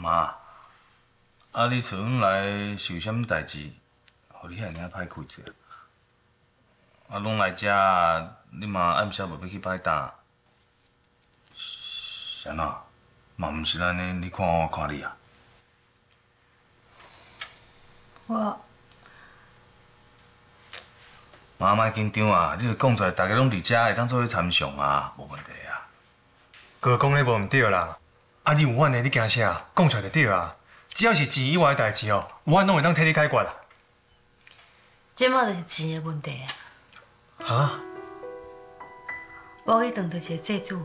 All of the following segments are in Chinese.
妈，啊，你找阮来是有啥物代志？互你遐尔歹开嘴？啊，拢来遮，你嘛暗时无要去摆摊？啥呐？嘛毋是安尼，你看我看你啊？我妈莫紧张啊！你著讲出来，大家拢伫遮会当做伙参详啊，无问题啊。哥讲的无毋对啦，啊，你有阮的，你惊啥？讲出来就对啊。只要是钱以外的代志哦，阮拢会当替你解决啦。即马就是钱的问题啊！啊？我去当着一个债主，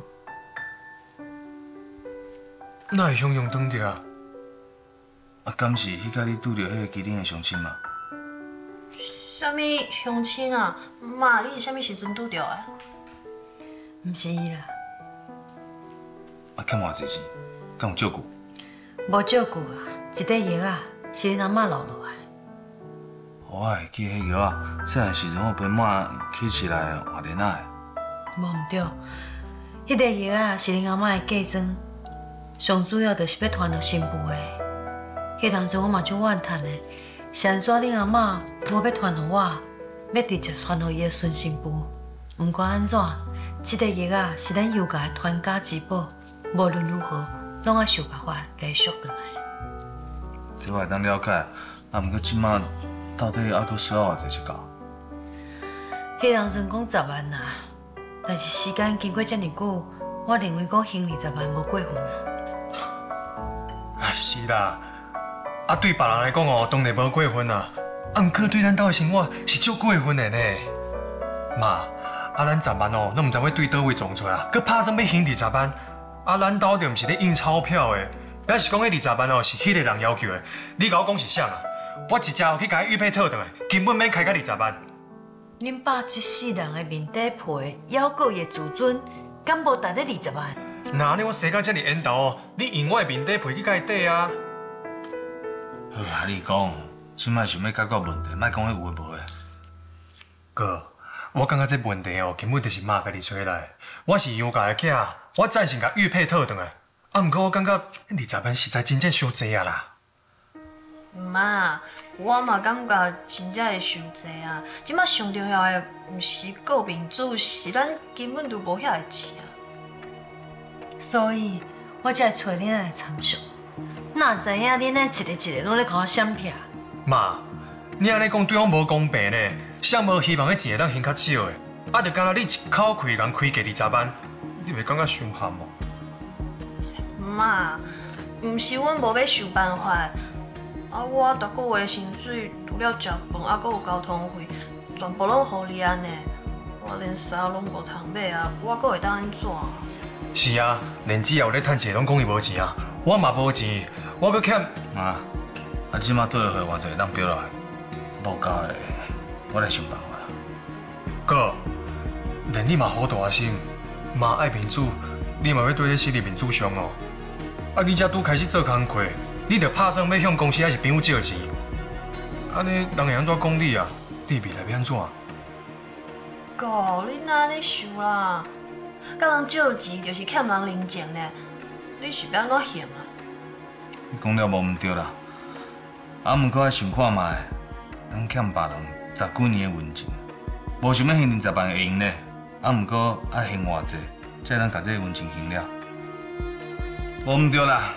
哪会想用当着啊？啊，敢是迄个你拄着迄个机灵的相亲嘛？啥物相亲啊？妈，你是啥物时阵拄着的？毋是伊啦，啊，欠偌济钱，敢有照顾？无照顾啊，一块药啊，是恁阿嬷留落来。我还会记迄药啊，细汉时阵我陪妈去市内换莲仔的。无毋对，迄块药啊是恁阿嬷的嫁妆，上主要就是要传互新妇的。迄当阵我嘛就怨叹的，是安怎恁阿嬷无要传互我，要直接传互伊的孙新妇。毋管安怎，即块药啊是咱尤家的传家之宝，无论如何，拢爱想办法给伊赎回来。这我会当了解，啊，毋过即马到底还阁需要偌济一交？迄当阵讲十万啦，但是时间经过遮尼久，我认为讲还二十万无过分啊。啊是啦，啊对别人来讲哦，当然无过分啊。啊，毋过对咱兜的生活是足过分的呢。妈，啊咱十万哦，拢毋知要对倒位撞出啊，佮拍算要还二十万，啊咱兜就毋是咧印钞票的，要是讲迄二十万哦是迄个人要求的，你甲我讲是啥啊？我一朝去甲伊预配套倒来，根本免开到二十万。恁爸一世人诶面底皮，还过伊的自尊，敢无值得二十万？那安尼我生到遮尔缘投哦，你用我的面底皮去甲伊底啊？好啊，你讲，即摆想要解决问题，莫讲迄有诶无诶。哥，我感觉这问题哦，根本就是妈家己找来。我是杨家的囝，我赞成甲玉佩套倒来。啊，毋过我感觉二十万实在真正伤济啊啦。妈，我嘛感觉真正会伤济啊！即摆上重要的毋是告面子，是咱根本就无遐个钱啊！所以我才会找恁来参详。哪知影恁安一个一个拢咧甲我闪撇？妈，你安尼讲对我无公平呢。谁无希望迄钱会当还较少的？啊，就干那你一口开人开价二十万，你袂感觉伤寒无？妈，毋是阮无要想办法，啊，我逐个月薪水除了食饭，啊，搁有交通费，全部拢互你安尼，我连衫拢无通买啊，我搁会当安怎？是啊，连只要有咧趁钱拢讲伊无钱啊，我嘛无钱，我搁欠。妈，啊，即马倒回偌济当标落来，无够诶，我来想办法。哥，连你嘛好大心，妈爱民主，你嘛要对咧死伫民主上哦。啊，你才拄开始做工课，你着拍算要向公司还是朋友借钱？安尼人会安怎讲你啊？你未来要安怎？哥，你哪安尼想啦？甲人借钱就是欠人人情呢，你是要安怎还啊？你讲了无毋对啦，啊，毋过爱想看觅，咱欠别人十几年诶运情，无想要还二十万会用呢，啊，毋过爱还偌济，才能甲这个运情还了。无毋对啦，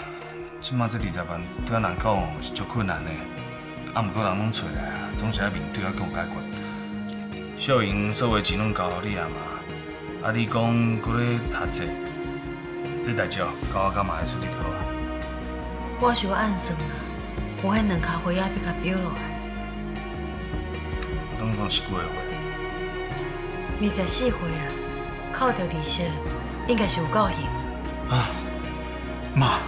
即马这二十万对咱来讲是足困难的，啊，毋过人拢找来啊，总是爱面对啊，有解决。小莹所有钱拢交互你啊嘛，啊，你讲搁咧读册，这代志哦，交我甲妈来处理就好啊。我是要暗算啊，有迄两骹花仔要甲标落来。拢总是几个月？二十四岁啊，扣掉利息，应该是有够用。啊，妈，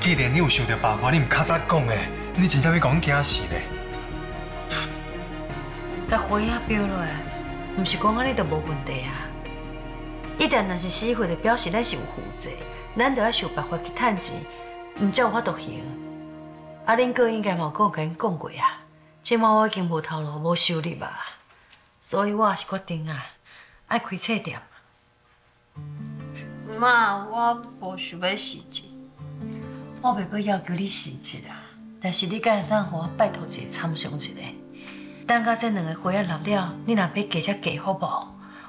既然你有想到办法，你毋较早讲的，你真正要讲惊死咧。甲花啊标落来，毋是讲安尼就无问题啊。一旦若是死血，就表示咱是有负债，咱就要想办法去趁钱，毋才有法度行。啊，恁哥应该嘛有跟我甲因讲过啊。即摆我已经无头路、无收入啊，所以我也是决定啊，爱开册店。妈，我无想要辞职。我袂阁要求你辞职啊，但是你敢会当互我拜托一个参详一下？等到这两个花啊落了，你若要加只加好无？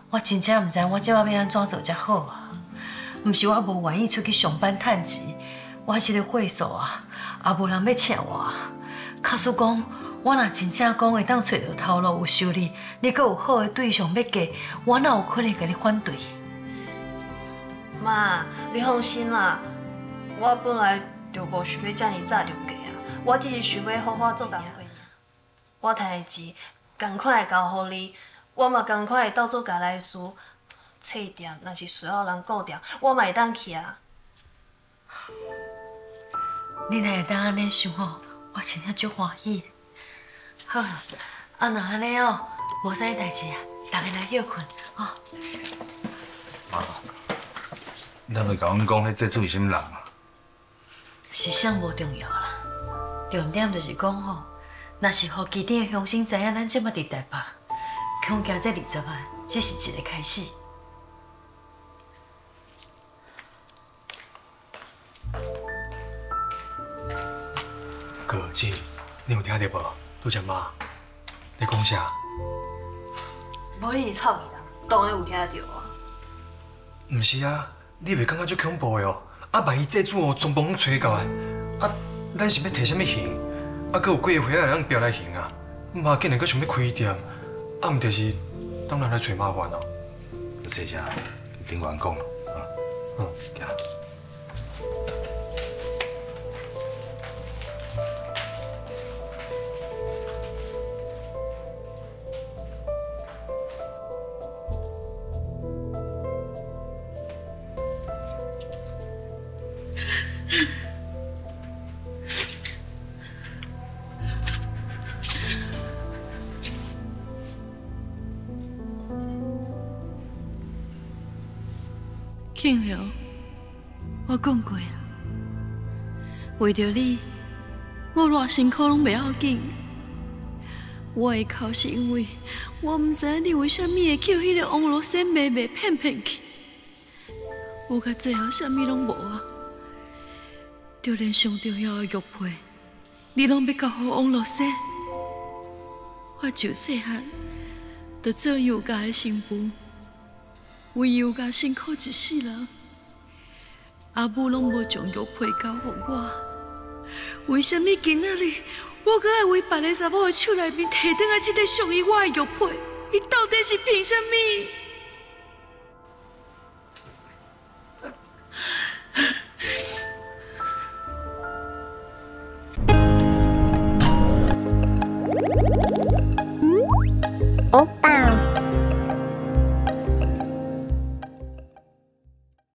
我真正毋知我即摆要安怎做才好啊！毋是我无愿意出去上班趁钱，我即个会所啊，也无人要请我。卡叔讲，我若真正讲会当找到头路有收入，你阁有好的对象要嫁，我哪有可能甲你反对？妈，你放心啦，我本来就无想要遮尔早就嫁啊，我只是想要好好做工课。我赚的钱，共款会交互你，我嘛共款会斗做家内事。册店若是需要人顾店，我嘛会当去啊。你若会当安尼想哦，我真正足欢喜。好啦，啊若安尼哦，无啥物代志啊，大家来休困哦。妈，你咪甲阮讲，迄这厝是啥人啊？是啥无重要啦，重点就是讲吼，若是互基店的乡亲知影咱即摆伫台北，恐惊这二十万只是一个开始。哥姐，你有听到无？拄只妈，你讲啥？无你是臭味啦，当然有听到啊。毋是啊，你袂感觉足恐怖的哦？啊，万一这主哦全部拢找到的，啊，咱是要提什么刑？啊，搁有几个花仔人标来刑啊？妈竟然搁想要开店，啊，毋就是当然来找麻烦啊？谢谢，顶完讲了，啊，嗯，行。庆瑶，我讲过啊，为着你，我偌辛苦拢袂要紧。我会哭是因为我毋知你为虾米会叫迄个王罗生妹妹骗骗去。我甲最后虾米拢无啊，就连上重要的玉佩，你拢要交互王罗生。我就细汉，就做尤家的媳妇。为尤家辛苦一世人，阿母拢无将玉佩交予我，为什么今仔日我搁爱为别个查某的手内面摕倒来这个属于我的玉佩？伊到底是凭什么？